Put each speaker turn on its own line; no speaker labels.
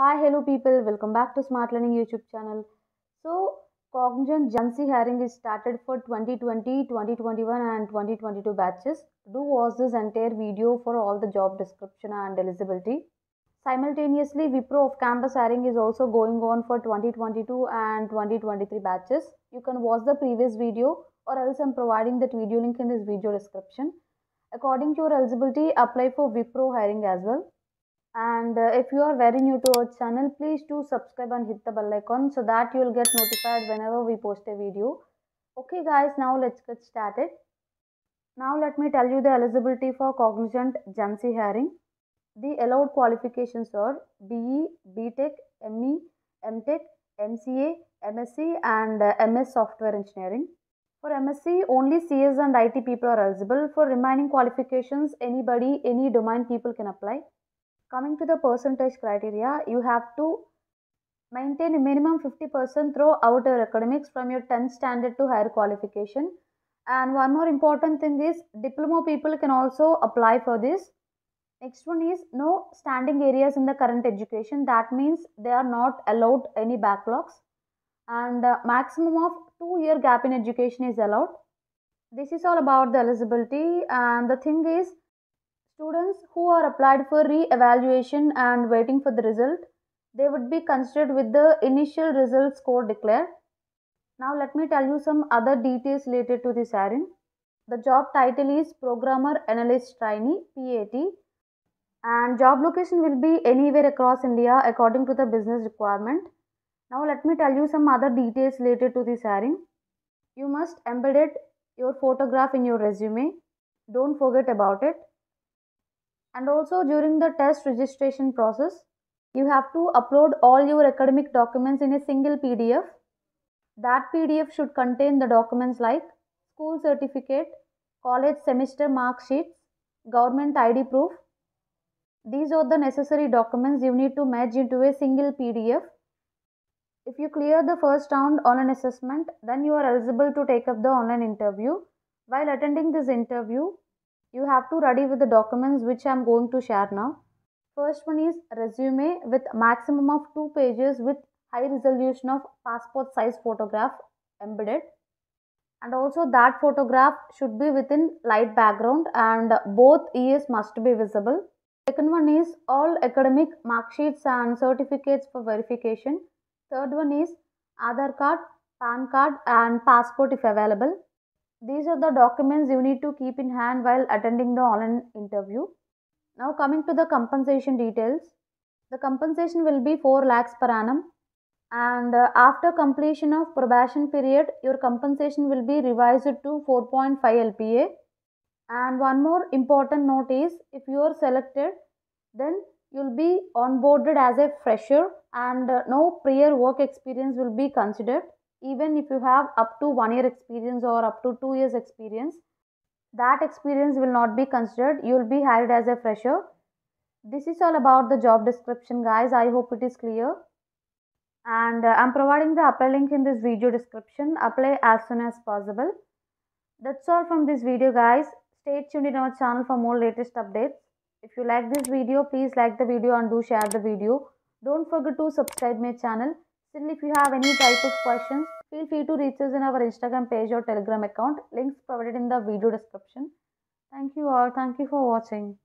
Hi, hello people, welcome back to Smart Learning YouTube channel. So, Cognizant GenC hiring is started for 2020, 2021 and 2022 batches. Do watch this entire video for all the job description and eligibility. Simultaneously, Wipro of campus hiring is also going on for 2022 and 2023 batches. You can watch the previous video or else I'm providing that video link in this video description. According to your eligibility, apply for Wipro hiring as well and uh, if you are very new to our channel please do subscribe and hit the bell icon so that you will get notified whenever we post a video. Okay guys now let's get started. Now let me tell you the eligibility for cognizant GenC hiring. The allowed qualifications are be btech me mtech mca msc and uh, ms software engineering. For msc only cs and it people are eligible. For remaining qualifications anybody any domain people can apply coming to the percentage criteria you have to maintain a minimum 50% throughout your academics from your 10th standard to higher qualification. And one more important thing is diploma people can also apply for this. Next one is no standing areas in the current education. That means they are not allowed any backlogs. And uh, maximum of 2 year gap in education is allowed. This is all about the eligibility. And the thing is Students who are applied for re-evaluation and waiting for the result, they would be considered with the initial result score declared. Now let me tell you some other details related to this hiring. The job title is Programmer Analyst Trainee PAT and job location will be anywhere across India according to the business requirement. Now let me tell you some other details related to this hiring. You must embed it, your photograph in your resume. Don't forget about it and also during the test registration process you have to upload all your academic documents in a single pdf that pdf should contain the documents like school certificate college semester mark sheets government id proof. These are the necessary documents you need to merge into a single pdf if you clear the first round online assessment then you are eligible to take up the online interview. While attending this interview you have to ready with the documents which I am going to share now. First one is resume with maximum of two pages with high resolution of passport size photograph embedded and also that photograph should be within light background and both ears must be visible. Second one is all academic mark sheets and certificates for verification. Third one is Aadhaar card, PAN card and passport if available. These are the documents you need to keep in hand while attending the online interview. Now coming to the compensation details. The compensation will be 4 lakhs per annum and uh, after completion of probation period your compensation will be revised to 4.5 LPA. And one more important note is if you are selected then you'll be onboarded as a fresher and uh, no prior work experience will be considered even if you have up to one year experience or up to two years experience that experience will not be considered. You will be hired as a fresher. This is all about the job description guys. I hope it is clear. And uh, i'm providing the apply link in this video description. Apply as soon as possible. That's all from this video guys. Stay tuned in our channel for more latest updates. If you like this video please like the video and do share the video. Don't forget to subscribe my channel Still, if you have any type of questions, feel free to reach us in our Instagram page or Telegram account. Links provided in the video description. Thank you all. Thank you for watching.